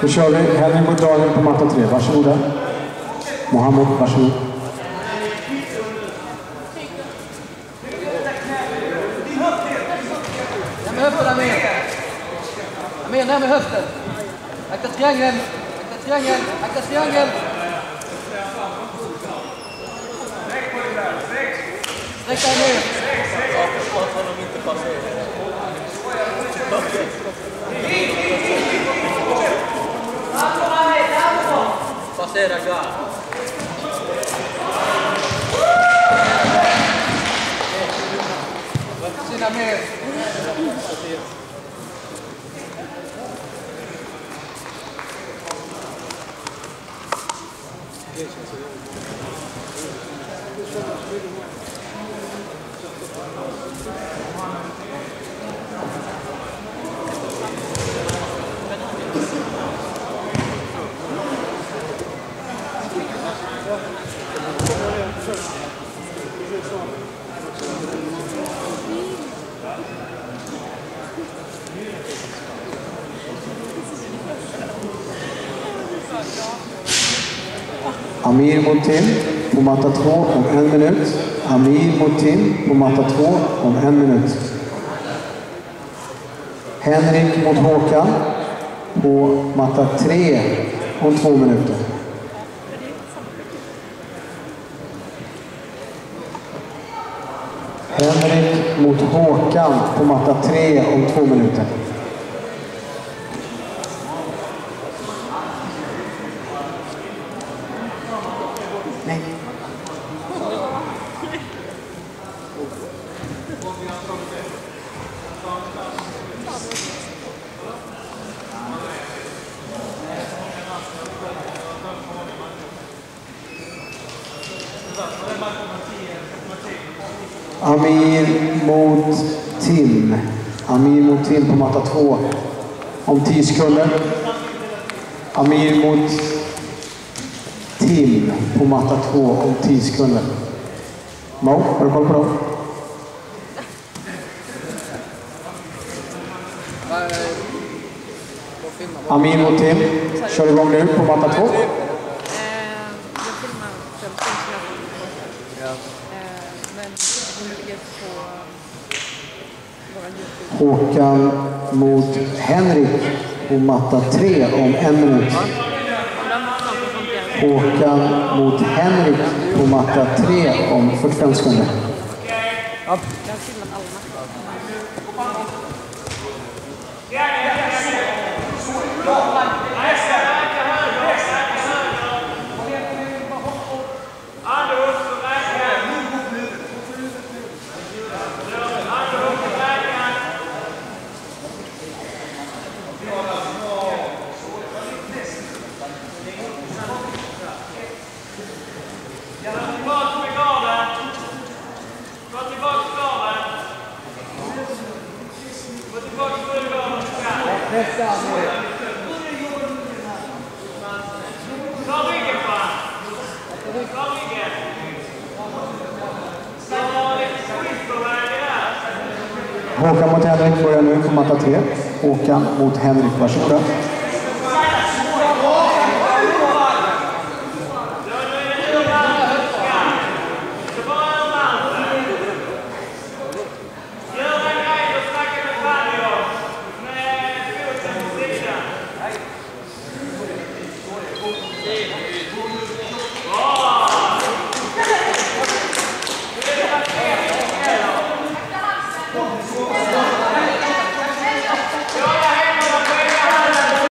Då kör vi Henrik mot Daniel på matta 3. Varsågoda. Mohammed, varsågod. Ner med höften Amir. Amir, ner med höften. Akta triangeln. Akta triangeln. Akta triangeln. Sträck dig Amir. Passera Gar. Sin Amir. Amir mot Tim på matta 2 om en minut. Amir mot Tim på matta 2 om en minut. Henrik mot Håkan på matta 3 om två minuter. Henrik mot Håkan på matta 3 om två minuter. Amir mot Tim. Amir mot Tim på matta 2 om 10 sekunder. Amir mot Tim på matta 2 om 10 sekunder. Mo, har du koll på dem? Amir mot Tim. Kör igång nu på matta 2. Håkan mot Henrik på matta 3 om en minut. Håkan mot Henrik på matta 3 om 45 sekunder. Håkan mot Henrik börjar nu på matta 3. Håkan mot Henrik, varsågoda.